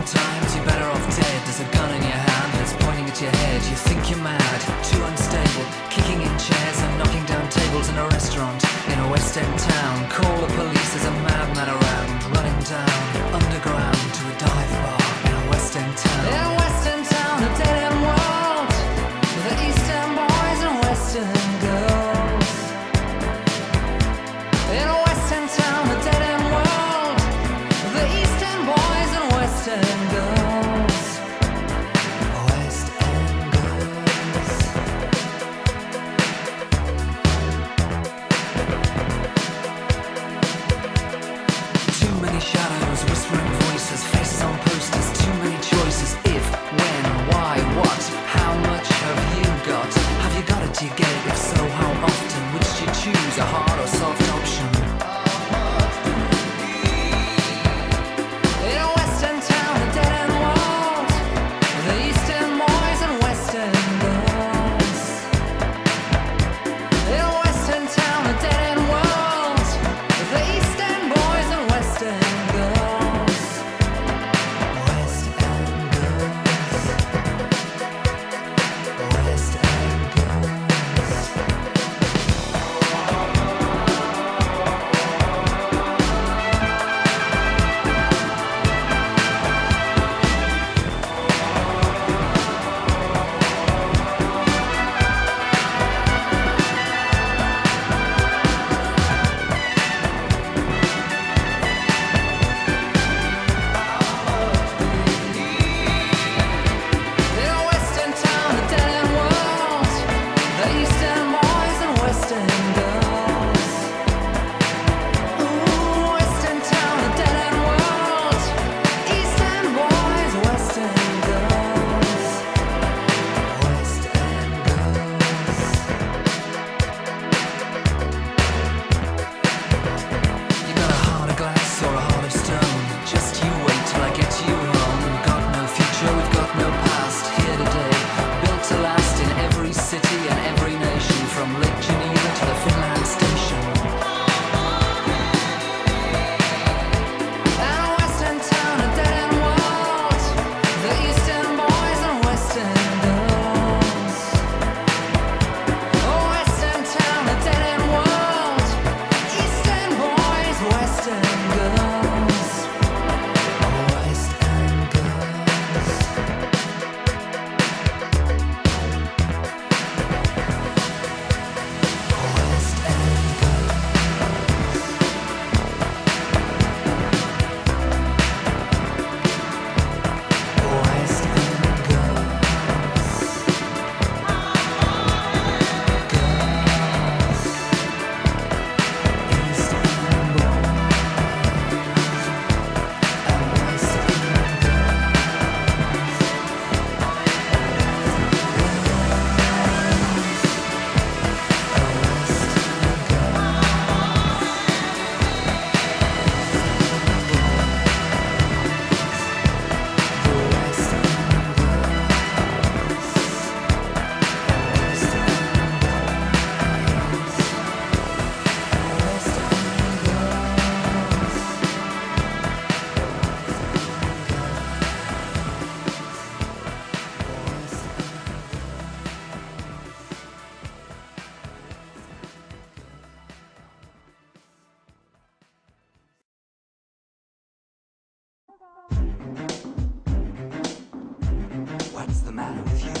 Sometimes you're better off dead. There's a gun in your hand that's pointing at your head. You think you're mad, too unstable. Kicking in chairs and knocking down tables in a restaurant In a West End town. Call the police, there's a madman around. I you